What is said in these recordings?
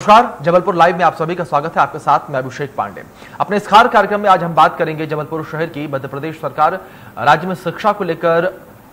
नमस्कार, जबलपुर लाइव में आप सभी का स्वागत है। आपके साथ मैं अभिषेक पांडे। अपने इस खार कार्यक्रम में आज हम बात करेंगे जबलपुर शहर की मध्य प्रदेश सरकार राज्य में शिक्षा को लेकर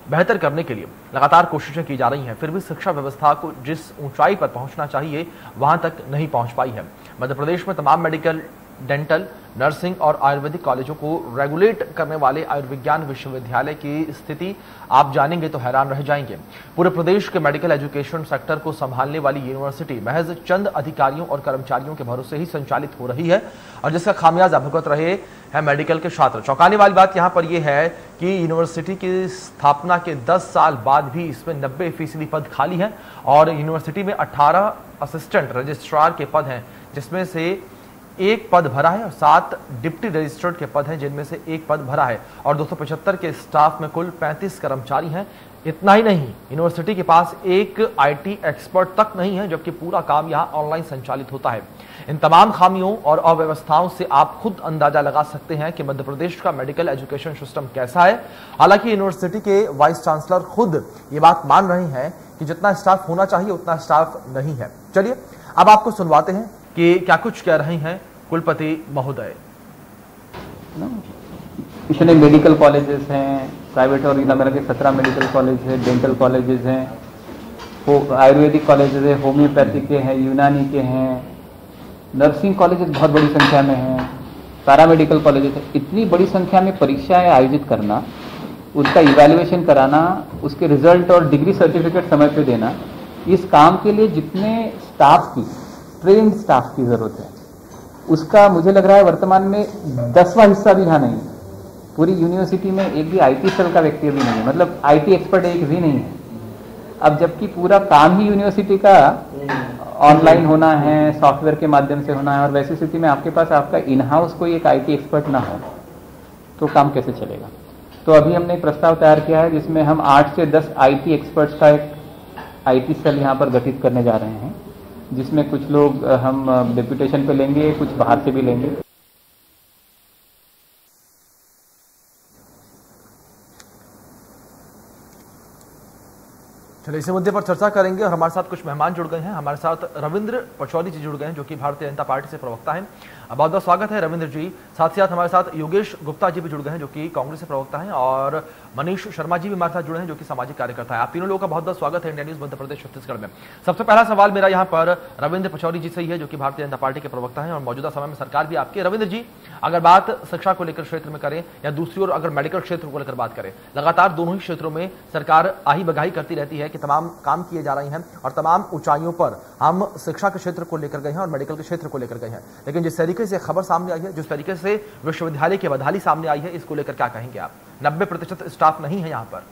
बेहतर करने के लिए लगातार कोशिशें की जा रही हैं। फिर भी शिक्षा व्यवस्था को जिस ऊंचाई पर पहुँचना चाहिए, वहाँ तक नहीं पहुँच पाई है। मध्य प्रदेश में तमाम मेडिकल डेंटल नर्सिंग और आयुर्वेदिक कॉलेजों को रेगुलेट करने वाले आयुर्विज्ञान विश्वविद्यालय की स्थिति आप जानेंगे तो हैरान रह जाएँगे। पूरे प्रदेश के मेडिकल एजुकेशन सेक्टर को संभालने वाली यूनिवर्सिटी महज चंद अधिकारियों और कर्मचारियों के भरोसे ही संचालित हो रही है और जिसका खामियाजा भुगत रहे हैं मेडिकल के छात्र। चौंकाने वाली बात यहाँ पर यह है कि यूनिवर्सिटी की स्थापना के 10 साल बाद भी इसमें 90 फ़ीसदी पद खाली हैं और यूनिवर्सिटी में 18 असिस्टेंट रजिस्ट्रार के पद हैं, जिसमें से एक पद भरा है और सात डिप्टी रजिस्टर्ड के पद हैं, जिनमें से एक पद भरा है। और 275 के स्टाफ में कुल 35 कर्मचारी हैं। इतना ही नहीं, यूनिवर्सिटी के पास एक आईटी एक्सपर्ट तक नहीं है, जबकि पूरा काम यहाँ ऑनलाइन संचालित होता है। इन तमाम खामियों और अव्यवस्थाओं से आप खुद अंदाज़ा लगा सकते हैं कि मध्य प्रदेश का मेडिकल एजुकेशन सिस्टम कैसा है। हालाँकि यूनिवर्सिटी के वाइस चांसलर खुद ये बात मान रहे हैं कि जितना स्टाफ होना चाहिए, उतना स्टाफ नहीं है। चलिए, अब आपको सुनवाते हैं कि क्या कुछ कह रहे हैं कुलपति महोदय। इतने मेडिकल कॉलेजेस हैं प्राइवेट और इलाका के सत्रह मेडिकल कॉलेज है डेंटल कॉलेजेस हैं आयुर्वेदिक कॉलेजेस है होम्योपैथी के हैं, यूनानी के हैं नर्सिंग कॉलेजेस बहुत बड़ी संख्या में हैं पैरामेडिकल कॉलेजेस है। इतनी बड़ी संख्या में परीक्षाएँ आयोजित करना, उसका इवेल्युएशन कराना, उसके रिज़ल्ट और डिग्री सर्टिफिकेट समय पे देना, इस काम के लिए जितने स्टाफ की ट्रेन स्टाफ की ज़रूरत है। उसका मुझे लग रहा है वर्तमान में दसवां हिस्सा भी यहाँ नहीं पूरी यूनिवर्सिटी में एक भी आईटी सेल का व्यक्ति भी नहीं है। मतलब आईटी एक्सपर्ट एक भी नहीं है। अब जबकि पूरा काम ही यूनिवर्सिटी का ऑनलाइन होना है सॉफ्टवेयर के माध्यम से होना है और वैसी स्थिति में आपके पास आपका इन हाउस कोई एक आईटी एक्सपर्ट ना हो तो काम कैसे चलेगा? तो अभी हमने एक प्रस्ताव तैयार किया है जिसमें हम आठ से दस आईटी एक्सपर्ट्स का एक आईटी सेल यहाँ पर गठित करने जा रहे हैं। जिसमें कुछ लोग हम डिप्यूटेशन पे लेंगे कुछ बाहर से भी लेंगे। चलिए, इसी मुद्दे पर चर्चा करेंगे और हमारे साथ कुछ मेहमान जुड़ गए हैं। हमारे साथ रविंद्र पचौरी जी जुड़ गए हैं, जो कि भारतीय जनता पार्टी से प्रवक्ता हैं। बहुत बहुत स्वागत है रविंद्र जी। साथ ही साथ हमारे साथ योगेश गुप्ता जी भी जुड़ गए हैं, जो कि कांग्रेस से प्रवक्ता हैं, और मनीष शर्मा जी भी हमारे साथ जुड़े हैं, जो कि सामाजिक कार्यकर्ता है। आप तीनों लोगों का बहुत बहुत स्वागत है इंडिया न्यूज़ मध्य प्रदेश, छत्तीसगढ़ में। सबसे पहला सवाल मेरा यहाँ पर रविंद्र पचौरी जी से ही है, जो कि भारतीय जनता पार्टी के प्रवक्ता है, और मौजूदा समय में सरकार भी आपकी रविंद्र जी, अगर बात शिक्षा को लेकर क्षेत्र में करें, या दूसरी ओर अगर मेडिकल क्षेत्र को लेकर बात करें, लगातार दोनों ही क्षेत्रों में सरकार आही बगाही करती रहती है कि तमाम काम किए जा रहे हैं और तमाम ऊंचाइयों पर हम शिक्षा के क्षेत्र को लेकर गए हैं और मेडिकल के क्षेत्र को लेकर गए हैं। लेकिन जिस तरीके से खबर सामने आई है जिस तरीके से विश्वविद्यालय की बदहाली सामने आई है इसको लेकर क्या कहेंगे आप? नब्बे प्रतिशत स्टाफ नहीं है यहाँ पर।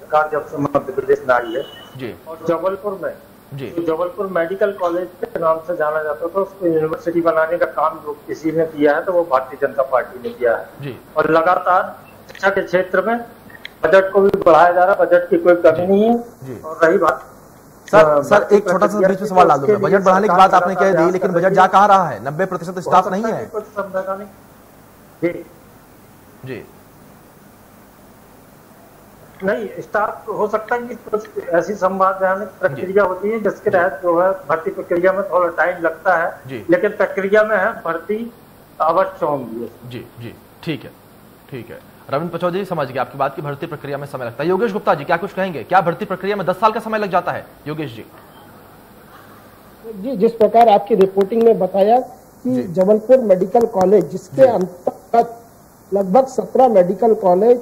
सरकार जब से मध्य प्रदेश में आई है जी। और जबलपुर में जी। जो जबलपुर मेडिकल कॉलेज के नाम से जाना जाता था उसको यूनिवर्सिटी बनाने का काम जो किसी ने किया है तो वो भारतीय जनता पार्टी ने किया है। जी। और लगातार शिक्षा के क्षेत्र में बजट को भी बढ़ाया जा रहा है बजट की कोई कमी नहीं जी। है और रही बात सर सर एक छोटा सा बीच में सवाल तो डाल दूँगा बजट बढ़ाने की बात आपने कह दी लेकिन बजट जा कहाँ रहा है? नब्बे प्रतिशत स्टाफ नहीं है। कुछ संवैधानिक जी। जी। नहीं स्टाफ हो सकता है कि कुछ ऐसी संवैधानिक प्रक्रिया होती है जिसके तहत जो है भर्ती प्रक्रिया में थोड़ा टाइम लगता है लेकिन प्रक्रिया में है भर्ती अवश्य होंगी। जी जी ठीक है ठीक है। रविंद्र पचौरी जी समझ गए आपकी बात की भर्ती प्रक्रिया में समय लगता है। योगेश गुप्ता जी क्या कुछ कहेंगे? क्या भर्ती प्रक्रिया में दस साल का समय लग जाता है? योगेश जी। जी जिस प्रकार आपकी रिपोर्टिंग में बताया कि जबलपुर मेडिकल कॉलेज जिसके अंतर्गत लगभग सत्रह medical college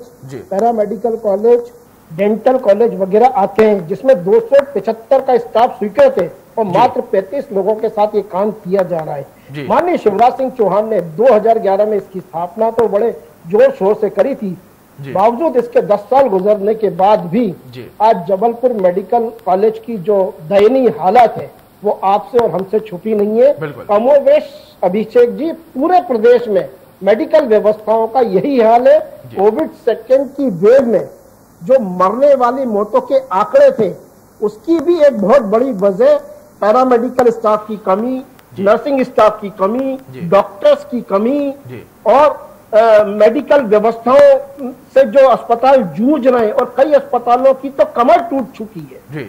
paramedical college dental college वगैरह आते हैं जिसमें दो का स्टाफ स्वीकृत है और मात्र 35 लोगों के साथ ये काम किया जा रहा है। माननीय शिवराज सिंह चौहान ने 2011 में इसकी स्थापना तो बड़े ज़ोर शोर से करी थी। बावजूद इसके 10 साल गुजरने के बाद भी आज जबलपुर मेडिकल कॉलेज की जो दयनीय हालत है वो आपसे और हमसे छुपी नहीं है। कमोवेश अभिषेक जी पूरे प्रदेश में मेडिकल व्यवस्थाओं का यही हाल है। कोविड सेकेंड की वेव में जो मरने वाली मौतों के आंकड़े थे उसकी भी एक बहुत बड़ी वजह पैरामेडिकल स्टाफ की कमी नर्सिंग स्टाफ की कमी डॉक्टर्स की कमी। और मेडिकल व्यवस्थाओं से जो अस्पताल जूझ रहे हैं और कई अस्पतालों की तो कमर टूट चुकी है। जी।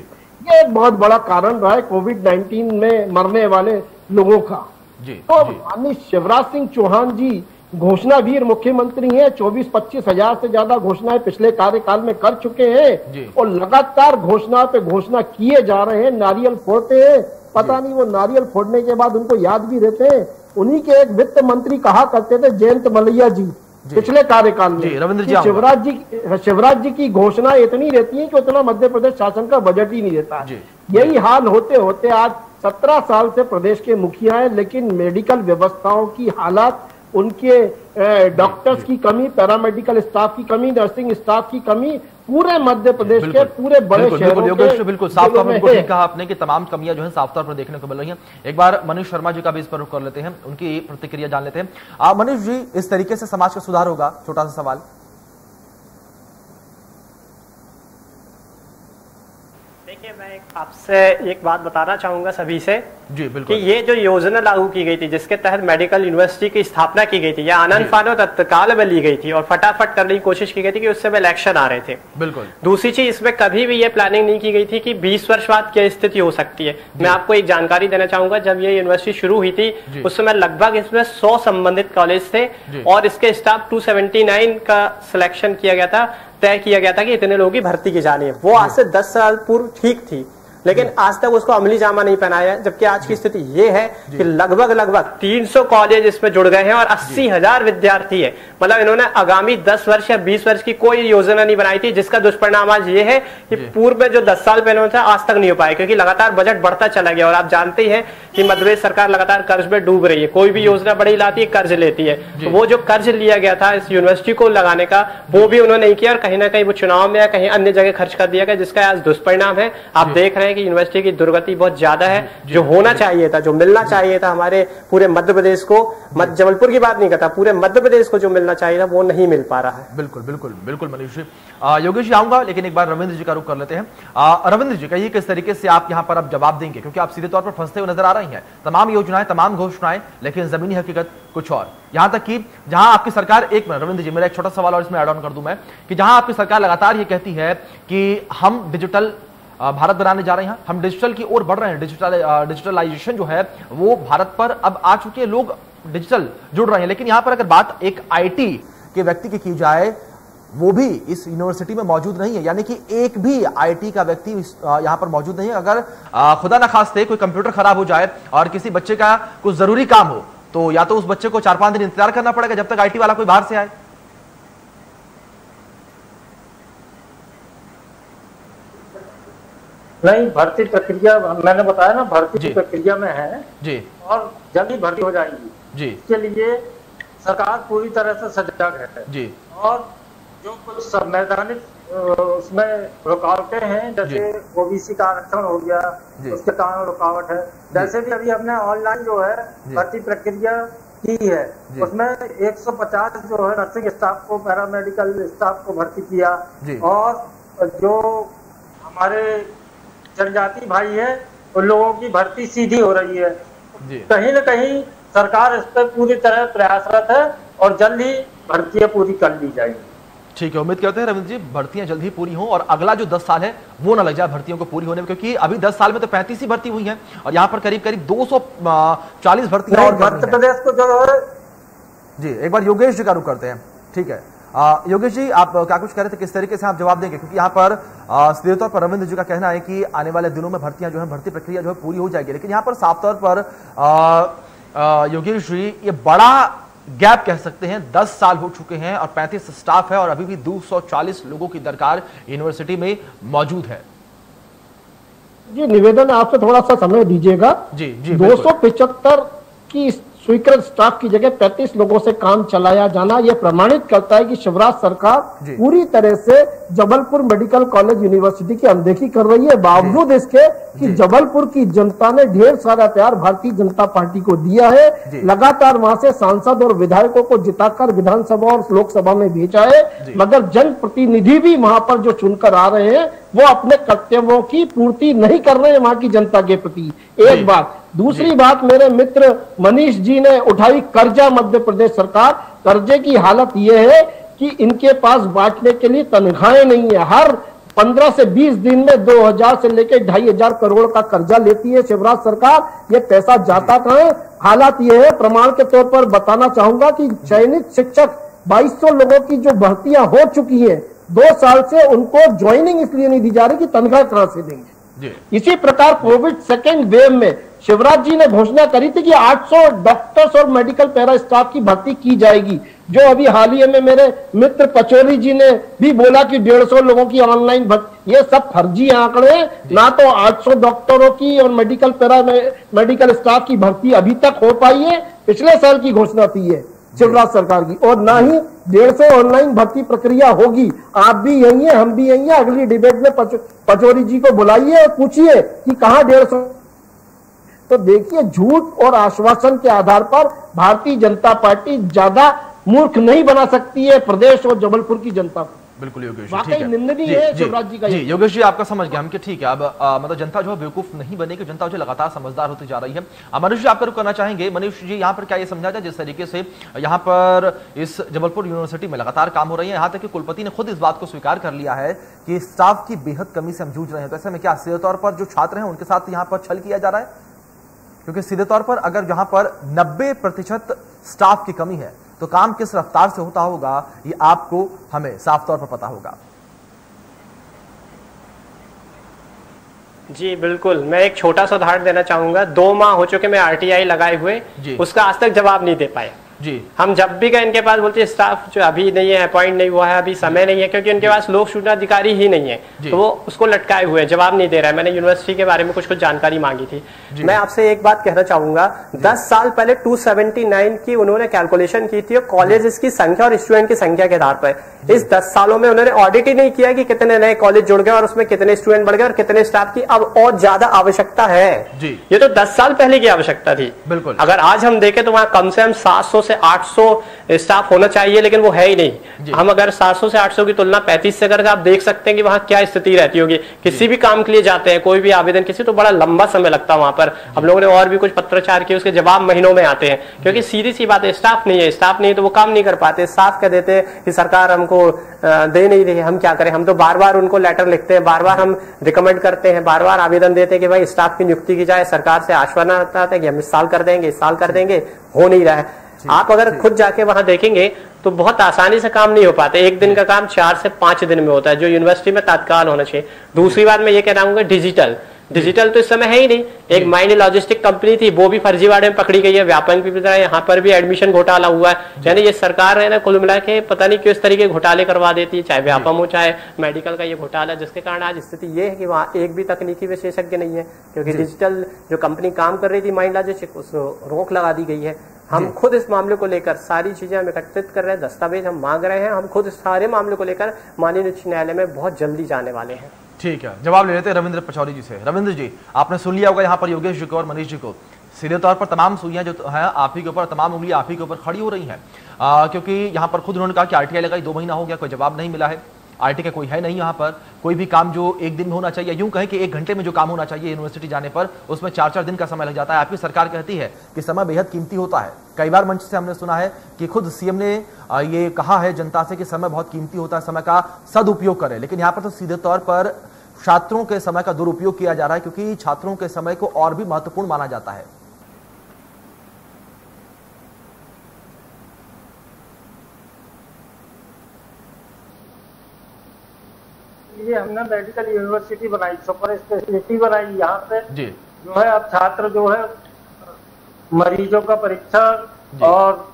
ये एक बहुत बड़ा कारण रहा है कोविड 19 में मरने वाले लोगों का। जी तो जी। माननीय शिवराज सिंह चौहान जी घोषणावीर मुख्यमंत्री हैं चौबीस पच्चीस हज़ार से ज़्यादा घोषणाएँ पिछले कार्यकाल में कर चुके हैं और लगातार घोषणा पे घोषणा किए जा रहे हैं नारियल फोड़ते हैं। पता नहीं वो नारियल फोड़ने के बाद उनको याद भी रहते हैं। उन्हीं के एक वित्त मंत्री कहा करते थे जयंत मलैया जी पिछले कार्यकाल में। रविंद्र जी शिवराज जी शिवराज जी की घोषणा इतनी रहती है कि उतना मध्य प्रदेश शासन का बजट ही नहीं रहता। यही हाल होते होते आज सत्रह साल से प्रदेश के मुखिया हैं लेकिन मेडिकल व्यवस्थाओं की हालात उनके डॉक्टर्स की कमी पैरामेडिकल स्टाफ की कमी नर्सिंग स्टाफ की कमी पूरे मध्य प्रदेश के पूरे बड़े शहरों के बिल्कुल साफ़ तौर पर कहा आपने कि तमाम कमियाँ जो है साफ़ तौर पर देखने को मिल रही हैं। एक बार मनीष शर्मा जी का भी इस पर रुख कर लेते हैं उनकी प्रतिक्रिया जान लेते हैं। मनीष जी इस तरीके से समाज का सुधार होगा? छोटा सा सवाल। देखिए मैं आपसे एक बात बताना चाहूँगा सभी से जी बिल्कुल। कि ये जो योजना लागू की गई थी जिसके तहत मेडिकल यूनिवर्सिटी की स्थापना की गई थी यह आनंद फानो तत्काल में ली गई थी और फटाफट करने की कोशिश की गई थी कि उससे में इलेक्शन आ रहे थे। बिल्कुल। दूसरी चीज़ इसमें कभी भी ये प्लानिंग नहीं की गई थी कि 20 वर्ष बाद क्या स्थिति हो सकती है। मैं आपको एक जानकारी देना चाहूँगा जब ये यूनिवर्सिटी शुरू हुई थी उस समय लगभग इसमें सौ संबंधित कॉलेज थे और इसके स्टाफ 279 का सिलेक्शन किया गया था। तय किया गया था कि इतने लोगों की भर्ती की जानी है। वो आज से 10 साल पूर्व ठीक थी। लेकिन आज तक उसको अमली जामा नहीं पहनाया जबकि आज की स्थिति ये है कि लगभग लगभग 300 कॉलेज इसमें जुड़ गए हैं और अस्सी हज़ार विद्यार्थी है। मतलब इन्होंने आगामी 10 वर्ष या 20 वर्ष की कोई योजना नहीं बनाई थी जिसका दुष्परिणाम आज ये है कि पूर्व में जो 10 साल पहले था आज तक नहीं हो पाया क्योंकि लगातार बजट बढ़ता चला गया और आप जानते ही हैं कि मध्यप्रदेश सरकार लगातार कर्ज में डूब रही है। कोई भी योजना बड़ी लाती है कर्ज लेती है। तो वो जो कर्ज लिया गया था इस यूनिवर्सिटी को लगाने का वो भी उन्होंने नहीं किया और कहीं ना कहीं वो चुनाव में या कहीं अन्य जगह खर्च कर दिया गया जिसका आज दुष्परिणाम है। आप देख रहे हैं कि यूनिवर्सिटी की दुर्गति बहुत ज़्यादा है जो होना चाहिए था जो मिलना चाहिए था हमारे पूरे मध्य प्रदेश को मध्य जबलपुर की बात नहीं करता पूरे मध्य प्रदेश को जो मिलना चाहिए था वो नहीं मिल पा रहा है। बिल्कुल बिल्कुल बिल्कुल मनीष जी। योगेश जी आऊँगा लेकिन एक बार रविंद्र जी का रुख कर लेते हैं। रविंद्र जी कहिए किस तरीके से आप यहाँ पर अब जवाब देंगे क्योंकि आप सीधे तौर पर फंसते हुए नज़र आ रही हैं। तमाम योजनाएँ तमाम घोषणाएँ लेकिन जमीनी हकीकत कुछ और। यहाँ तक कि जहाँ आपकी सरकार एक मिनट रविंद्र जी मेरा एक छोटा सवाल और इसमें एड ऑन कर दूँ मैं कि जहाँ आपकी सरकार लगातार ये कहती है कि हम डिजिटल भारत बनाने जा रहे हैं। हम डिजिटल की ओर बढ़ रहे हैं। डिजिटल डिजिटलाइजेशन जो है, वो भारत पर अब आ चुके हैं लोग डिजिटल जुड़ रहे हैं। लेकिन यहाँ पर अगर बात एक आईटी के व्यक्ति की की जाए, वो भी इस यूनिवर्सिटी में मौजूद नहीं है। यानी कि एक भी आईटी का व्यक्ति यहाँ पर मौजूद नहीं है। अगर खुदा ना खास्ते कोई कंप्यूटर खराब हो जाए और किसी बच्चे का कुछ ज़रूरी काम हो तो या तो उस बच्चे को चार पाँच दिन इंतज़ार करना पड़ेगा जब तक आईटी वाला कोई बाहर से आए। नहीं भर्ती प्रक्रिया मैंने बताया ना भर्ती। की प्रक्रिया में है जी। और जल्दी भर्ती हो जाएँगी। जी। इसके लिए सरकार पूरी तरह से सजग है। जी। और जो कुछ संवैधानिक उसमें रुकावटें हैं जैसे ओबीसी का आरक्षण हो गया उसके कारण रुकावट है। जैसे भी अभी हमने ऑनलाइन जो है भर्ती प्रक्रिया की है। उसमें 150 जो है नर्सिंग स्टाफ को पैरामेडिकल स्टाफ को भर्ती किया और जो हमारे जनजाति भाई है उन लोगों की भर्ती सीधी हो रही है। कहीं न कहीं सरकार इस पर पूरी तरह प्रयासरत है और जल्द ही भर्तियाँ पूरी कर ली जाएगी। ठीक है उम्मीद करते हैं रविंद्र जी भर्तियाँ जल्द ही पूरी हों और अगला जो 10 साल है वो ना लग जाए भर्तियों को पूरी होने में क्योंकि अभी 10 साल में तो 35 ही भर्ती हुई हैं और यहाँ पर करीब करीब 240 भर्तियाँ और मध्य प्रदेश को जो है जी एक बार योगेश जी का रुख करते हैं। ठीक है। आ, योगेश जी आप क्या कुछ कह रहे थे किस तरीके से आप जवाब देंगे? क्योंकि यहाँ पर तौर पर रविंद्र जी का कहना है कि आने वाले दिनों में भर्तियाँ जो है भर्ती प्रक्रिया जो है पूरी हो जाएगी। लेकिन यहाँ पर साफ़ तौर पर योगेश जी ये बड़ा गैप कह सकते हैं। 10 साल हो चुके हैं और 35 स्टाफ है और अभी भी 240 लोगों की दरकार यूनिवर्सिटी में मौजूद है। जी निवेदन आपसे थोड़ा सा समय दीजिएगा। जी जी दो की स्वीकृत स्टाफ की जगह 35 लोगों से काम चलाया जाना यह प्रमाणित करता है कि शिवराज सरकार पूरी तरह से जबलपुर मेडिकल कॉलेज यूनिवर्सिटी की अनदेखी कर रही है। बावजूद इसके कि जबलपुर की जनता ने ढेर सारा प्यार भारतीय जनता पार्टी को दिया है। लगातार वहाँ से सांसद और विधायकों को जिताकर विधानसभा और लोकसभा में भेजा है। मगर जनप्रतिनिधि भी वहाँ पर जो चुनकर आ रहे हैं वो अपने कर्तव्यों की पूर्ति नहीं कर रहे हैं वहाँ की जनता के प्रति। एक बात। दूसरी बात मेरे मित्र मनीष जी ने उठाई कर्जा मध्य प्रदेश सरकार। कर्जे की हालत यह है कि इनके पास बांटने के लिए तनख्वाहें नहीं है। हर 15 से 20 दिन में 2000 से लेकर ढाई हज़ार करोड़ का कर्जा लेती है शिवराज सरकार। ये पैसा जाता कहाँ हालात ये है प्रमाण के तौर पर बताना चाहूँगा कि चयनित शिक्षक 2200 लोगों की जो भर्तियाँ हो चुकी हैं दो साल से उनको ज्वाइनिंग इसलिए नहीं दी जा रही कि तनख्वाह कहाँ से देंगे। इसी प्रकार कोविड सेकेंड वेव में शिवराज जी ने घोषणा करी थी कि 800 डॉक्टर्स और मेडिकल पैरा स्टाफ की भर्ती की जाएगी। जो अभी हाल ही में मेरे मित्र पचौरी जी ने भी बोला कि 150 लोगों की ऑनलाइन भर्ती ये सब फर्जी आंकड़े ना तो 800 डॉक्टरों की और मेडिकल पैरा मेडिकल स्टाफ की भर्ती अभी तक हो पाई है। पिछले साल की घोषणा थी है शिवराज सरकार की। और ना ही डेढ़ सौ ऑनलाइन भर्ती प्रक्रिया होगी। आप भी यही है हम भी यही है। अगली डिबेट में पचो, पचौरी जी को बुलाइए और पूछिए कि कहा डेढ़ सौ तो देखिए झूठ और आश्वासन के आधार पर भारतीय जनता पार्टी ज़्यादा मूर्ख नहीं बना सकती है प्रदेश और जबलपुर की जनता को। बिल्कुल योगेश जी, वाकई है। निंदनीय जी, है जी, शिवराज जी का जी योगेश जी आपका समझ गया हम कि ठीक है अब आ, मतलब जनता जो है बेवकूफ़ नहीं बनेगी जनता जो लगातार समझदार होती जा रही है। मनीष जी आपका रुख करना चाहेंगे? मनीष जी यहाँ पर क्या ये समझा जाए जिस तरीके से यहाँ पर इस जबलपुर यूनिवर्सिटी में लगातार काम हो रही है यहाँ तक कि कुलपति ने खुद इस बात को स्वीकार कर लिया है कि स्टाफ की बेहद कमी से हम जूझ रहे हैं। तो ऐसे में क्या सीधे तौर पर जो छात्र हैं उनके साथ यहाँ पर छल किया जा रहा है? क्योंकि सीधे तौर पर अगर जहाँ पर 90 प्रतिशत स्टाफ की कमी है तो काम किस रफ्तार से होता होगा ये आपको हमें साफ़ तौर पर पता होगा। जी बिल्कुल। मैं एक छोटा सा उदाहरण देना चाहूँगा। दो माह हो चुके मैं आरटीआई लगाए हुए उसका आज तक जवाब नहीं दे पाए जी। हम जब भी गए इनके पास बोलते हैं स्टाफ जो अभी नहीं है अपॉइंट नहीं हुआ है अभी समय नहीं है क्योंकि उनके पास लोक सूचना अधिकारी ही नहीं है। तो वो उसको लटकाए हुए हैं जवाब नहीं दे रहा है। मैंने यूनिवर्सिटी के बारे में कुछ कुछ जानकारी मांगी थी। मैं आपसे एक बात कहना चाहूँगा दस साल पहले 279 की उन्होंने कैलकुलेशन की थी और कॉलेज की संख्या और स्टूडेंट की संख्या के आधार पर। इस दस सालों में उन्होंने ऑडिट ही नहीं किया कि कितने नए कॉलेज जुड़ गए और उसमें कितने स्टूडेंट बढ़ गए और कितने स्टाफ की अब और ज़्यादा आवश्यकता है। जी। ये तो दस साल पहले की आवश्यकता थी। बिल्कुल। अगर आज हम देखें तो वहाँ कम से कम 700 से 800 स्टाफ होना चाहिए लेकिन वो है ही नहीं। हम अगर 700 से 800 की तुलना 35 से करें तो आप देख सकते हैं कि वहाँ क्या स्थिति रहती होगी किसी भी काम के लिए जाते हैं कोई भी आवेदन किसी तो बड़ा लंबा समय लगता है वहाँ पर। हम लोगों ने और भी कुछ पत्राचार किए उसके जवाब महीनों में आते हैं क्योंकि सीधी सी बात है स्टाफ नहीं है स्टाफ नहीं है तो वो काम नहीं कर पाते। साफ़ कह देते हैं कि सरकार हमको दे नहीं रही हम क्या करें? हम तो बार बार उनको लेटर लिखते हैं बार बार हम रिकमेंड करते हैं बार बार आवेदन देते हैं कि भाई स्टाफ की नियुक्ति की जाए सरकार से आश्वासन आता है कि हम इस साल कर देंगे इस साल कर देंगे हो नहीं रहा है। आप अगर खुद जाके वहाँ देखेंगे तो बहुत आसानी से काम नहीं हो पाते। एक दिन का काम चार से पाँच दिन में होता है जो यूनिवर्सिटी में तत्काल होना चाहिए। दूसरी बात मैं ये कहना चाहूँगा डिजिटल डिजिटल तो इस समय है ही नहीं। एक माइंड लॉजिस्टिक कंपनी थी वो भी फर्जीवाड़े में पकड़ी गई है व्यापक की तरह यहाँ पर भी एडमिशन घोटाला हुआ है। यानी ये सरकार है ना कुल मिला के पता नहीं क्यों इस तरीके के घोटाले करवा देती है चाहे व्यापम हो चाहे मेडिकल का ये घोटाला जिसके कारण आज स्थिति ये है कि वहाँ एक भी तकनीकी विशेषज्ञ नहीं है क्योंकि डिजिटल जो कंपनी काम कर रही थी माइंड लॉजिस्टिक उस रोक लगा दी गई है। हम खुद इस मामले को लेकर सारी चीज़ें हम एकत्रित कर रहे हैं दस्तावेज़ हम मांग रहे हैं हम खुद सारे मामले को लेकर माननीय उच्च न्यायालय में बहुत जल्दी जाने वाले हैं। ठीक है जवाब ले लेते हैं रविंद्र पचौरी जी से। रविंद्र जी आपने सुन लिया होगा यहाँ पर योगेश जी को और मनीष जी को। सीधे तौर पर तमाम सुइयाँ जो है आप ही के ऊपर तमाम उंगलियाँ आप ही के ऊपर खड़ी हो रही हैं। क्योंकि यहाँ पर खुद उन्होंने कहा कि आरटीआई लगाई दो महीना हो गया कोई जवाब नहीं मिला है। आरटी का कोई है नहीं यहाँ पर। कोई भी काम जो एक दिन में होना चाहिए, यूँ कहें कि एक घंटे में जो काम होना चाहिए यूनिवर्सिटी जाने पर, उसमें चार चार दिन का समय लग जाता है। आपकी सरकार कहती है कि समय बेहद कीमती होता है। कई बार मंच से हमने सुना है कि खुद सीएम ने ये कहा है जनता से कि समय बहुत कीमती होता है, समय का सदुपयोग करें। लेकिन यहाँ पर तो सीधे तौर पर छात्रों के समय का दुरुपयोग किया जा रहा है, क्योंकि छात्रों के समय को और भी महत्वपूर्ण माना जाता है। ये हमने मेडिकल यूनिवर्सिटी बनाई सुपर स्पेशलिटी बनाई। यहाँ पे जी। जो है अब छात्र जो है मरीजों का परीक्षा और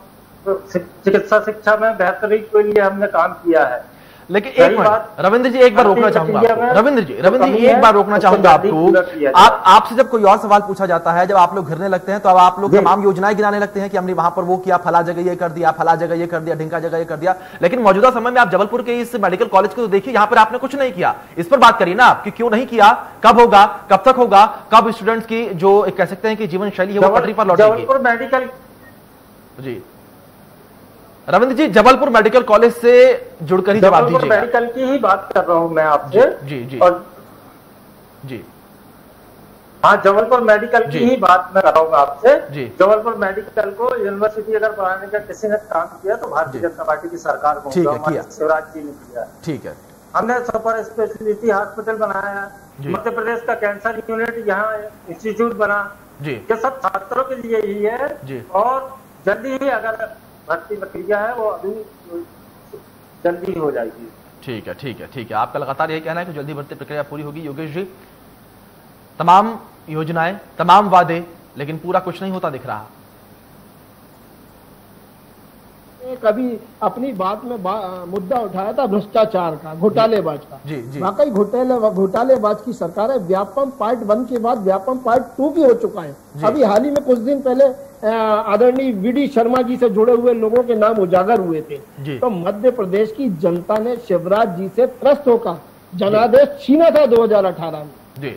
चिकित्सा शिक्षा में बेहतरी के लिए हमने काम किया है। लेकिन एक मिनट रविंद्र जी एक बार रोकना चाहूँगा रविंद्र जी रविंद्र जी एक बार रोकना चाहूँगा आपको। आप आपसे जब कोई और सवाल पूछा जाता है जब आप लोग घिरने लगते हैं तो अब आप लोग तमाम योजनाएँ गिनाने लगते हैं कि हमने वहाँ पर वो किया फला जगह ये कर दिया फला जगह ये कर दिया ढिंका जगह ये कर दिया। लेकिन मौजूदा समय में आप जबलपुर के इस मेडिकल कॉलेज को तो देखिए यहाँ पर आपने कुछ नहीं किया। इस पर बात करिए ना आप कि क्यों नहीं किया कब होगा कब तक होगा कब स्टूडेंट्स की जो कह सकते हैं कि जीवन शैली है वो पटरी पर लौटेगी। जबलपुर मेडिकल जी। रविंद्र जी जबलपुर मेडिकल कॉलेज से जुड़कर ही जवाब जबलपुर दीजिएगा। मेडिकल की ही बात कर रहा हूँ मैं आपसे। जी, जी। और जी। हाँ जबलपुर मेडिकल की ही बात मैं कराऊँगा आपसे। जी। जबलपुर मेडिकल को यूनिवर्सिटी अगर बनाने का किसी ने काम किया तो भारतीय जनता पार्टी की सरकार को ठीक है, शिवराज जी ने किया। ठीक है। हमने सुपर स्पेशलिटी हॉस्पिटल बनाया मध्य प्रदेश का कैंसर यूनिट यहाँ इंस्टीट्यूट बना। जी। ये सब छात्रों के लिए ही है। जी। और जल्दी ही अगर भर्ती प्रक्रिया है, वो अभी जल्दी हो जाएगी। ठीक है ठीक है ठीक है। आपका लगातार यही कहना है कि जल्दी भर्ती प्रक्रिया पूरी होगी। योगेश जी, तमाम योजनाएँ, तमाम वादे, लेकिन पूरा कुछ नहीं होता दिख रहा। कभी अपनी बात में बा, मुद्दा उठाया था भ्रष्टाचार का घोटालेबाज का? वाकई घोटाले घोटालेबाज की सरकार है व्यापम पार्ट वन के बाद व्यापम पार्ट टू भी हो चुका है। अभी हाल ही में कुछ दिन पहले आदरणीय वीडी शर्मा जी से जुड़े हुए लोगों के नाम उजागर हुए थे। तो मध्य प्रदेश की जनता ने शिवराज जी से त्रस्त होकर जनादेश छीना था 2018 में।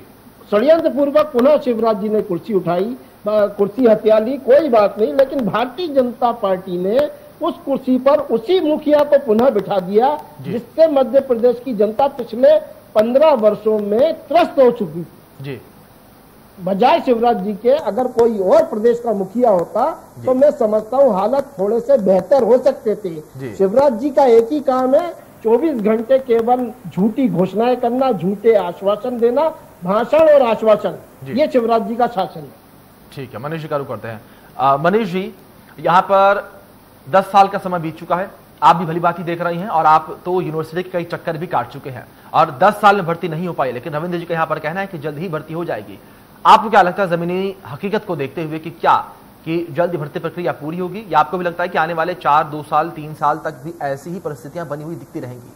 षडयंत्र पूर्वक पुनः शिवराज जी ने कुर्सी उठाई कुर्सी हत्या ली कोई बात नहीं लेकिन भारतीय जनता पार्टी ने उस कुर्सी पर उसी मुखिया को पुनः बिठा दिया जिससे मध्य प्रदेश की जनता पिछले पंद्रह वर्षों में त्रस्त हो चुकी। जी। बजाय शिवराज जी के अगर कोई और प्रदेश का मुखिया होता तो मैं समझता हूँ हालत थोड़े से बेहतर हो सकते थे। शिवराज जी का एक ही काम है 24 घंटे केवल झूठी घोषणाएँ करना झूठे आश्वासन देना भाषण और आश्वासन। ये शिवराज जी का शासन है। ठीक है मनीष जी का रुख करते हैं। मनीष जी यहाँ पर दस साल का समय बीत चुका है, आप भी भली बात ही देख रही हैं और आप तो यूनिवर्सिटी के कई चक्कर भी काट चुके हैं। और दस साल में भर्ती नहीं हो पाई, लेकिन रविंद्र जी का यहाँ पर कहना है कि जल्द ही भर्ती हो जाएगी। आपको क्या लगता है जमीनी हकीकत को देखते हुए कि क्या, कि जल्द भर्ती प्रक्रिया पूरी होगी? या आपको भी लगता है कि आने वाले चार, दो साल, तीन साल तक भी ऐसी ही परिस्थितियाँ बनी हुई दिखती रहेंगी?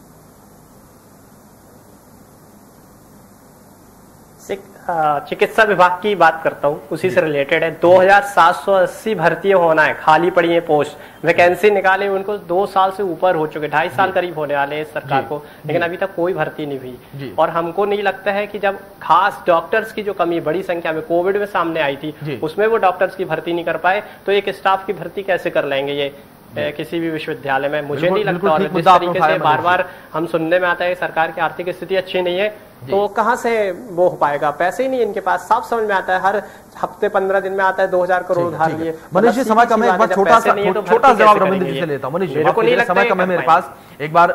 चिकित्सा विभाग की बात करता हूँ उसी से रिलेटेड है। 2780 भर्ती होना है खाली पड़ी है पोस्ट। वैकेंसी निकाले उनको दो साल से ऊपर हो चुके ढाई साल करीब होने वाले हैं सरकार को लेकिन अभी तक कोई भर्ती नहीं हुई। और हमको नहीं लगता है कि जब खास डॉक्टर्स की जो कमी बड़ी संख्या में कोविड में सामने आई थी उसमें वो डॉक्टर्स की भर्ती नहीं कर पाए तो एक स्टाफ की भर्ती कैसे कर लेंगे ये? किसी भी विश्वविद्यालय में मुझे नहीं लगता और जिस तरीके से बार बार हम सुनने में आता है सरकार की आर्थिक स्थिति अच्छी नहीं है तो कहाँ से वो हो पाएगा? पैसे ही नहीं इनके पास साफ़ समझ में आता है हर हफ़्ते पंद्रह दिन में आता है दो हज़ार करोड़ उधार लिए। मनीष जी मतलब समय कम है एक बार छोटा सा तो छोटा जवाब रविंद्र जी से? लेता हूँ मनीष जी मेरे को नहीं समय कम है मेरे पास। एक बार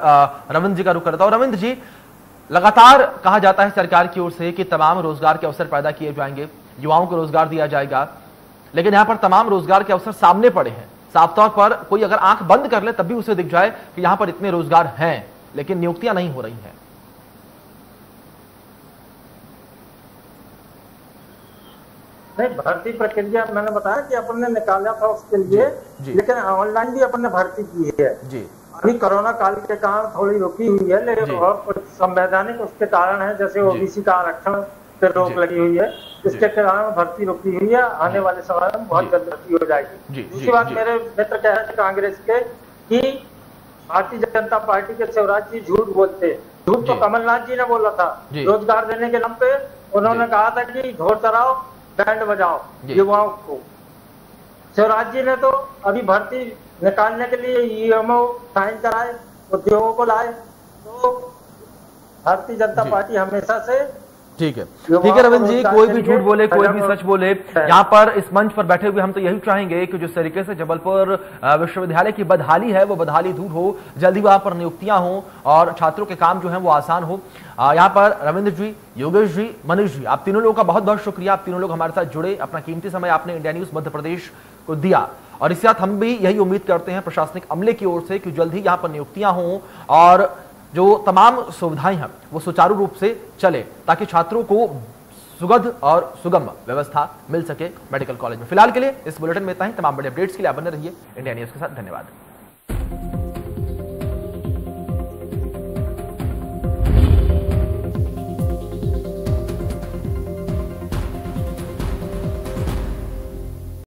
रविंद्र जी का रुख करता हूँ। रविंद्र जी लगातार कहा जाता है सरकार की ओर से कि तमाम रोज़गार के अवसर पैदा किए जाएँगे युवाओं को रोज़गार दिया जाएगा लेकिन यहाँ पर तमाम रोज़गार के अवसर सामने पड़े हैं। साफ़ तौर पर कोई अगर आँख बंद कर ले तब भी उसे दिख जाए कि यहाँ पर इतने रोज़गार हैं लेकिन नियुक्तियाँ नहीं हो रही हैं। नहीं भर्ती प्रक्रिया मैंने बताया कि अपन ने निकाला था उसके लिए जी। लेकिन ऑनलाइन भी अपन ने भर्ती की है। जी। अभी कोरोना काल के कारण थोड़ी रुकी हुई है लेकिन और कुछ संवैधानिक उसके कारण है जैसे ओबीसी का आरक्षण पे रोक लगी हुई है। इसके कारण भर्ती रुकी हुई है आने वाले समय में बहुत जल्द भर्ती हो जाएगी। दूसरी बात मेरे मित्र कह रहे थे कांग्रेस के कि भारतीय जनता पार्टी के शिवराज जी झूठ बोलते झूठ तो कमलनाथ जी ने बोला था। रोज़गार देने के नाम पे उन्होंने कहा था कि ढोल चराओ बैंड बजाओ युवाओं को। शिवराज जी ने तो अभी भर्ती निकालने के लिए ईएमओ साइन कराए उद्योगों को लाए। तो भारतीय जनता पार्टी हमेशा से ठीक है। ठीक है रविंद्र जी कोई भी झूठ बोले कोई भी सच बोले यहाँ पर इस मंच पर बैठे हुए हम तो यही चाहेंगे कि जिस तरीके से जबलपुर विश्वविद्यालय की बदहाली है वो बदहाली दूर हो जल्दी वहाँ पर नियुक्तियाँ हो और छात्रों के काम जो है वो आसान हो। यहाँ पर रविंद्र जी योगेश जी मनीष जी आप तीनों लोगों का बहुत बहुत शुक्रिया। आप तीनों लोग हमारे साथ जुड़े अपना कीमती समय आपने इंडिया न्यूज़ मध्य प्रदेश को दिया। और इसके साथ हम भी यही उम्मीद करते हैं प्रशासनिक अमले की ओर से कि जल्द ही यहाँ पर नियुक्तियाँ हों और जो तमाम सुविधाएँ हैं, वो सुचारू रूप से चले, ताकि छात्रों को सुगध और सुगम व्यवस्था मिल सके मेडिकल कॉलेज में। फ़िलहाल के लिए इस बुलेटिन में इतना ही। तमाम बड़े अपडेट्स के लिए आप बने रहिए। इंडिया न्यूज़ के साथ धन्यवाद।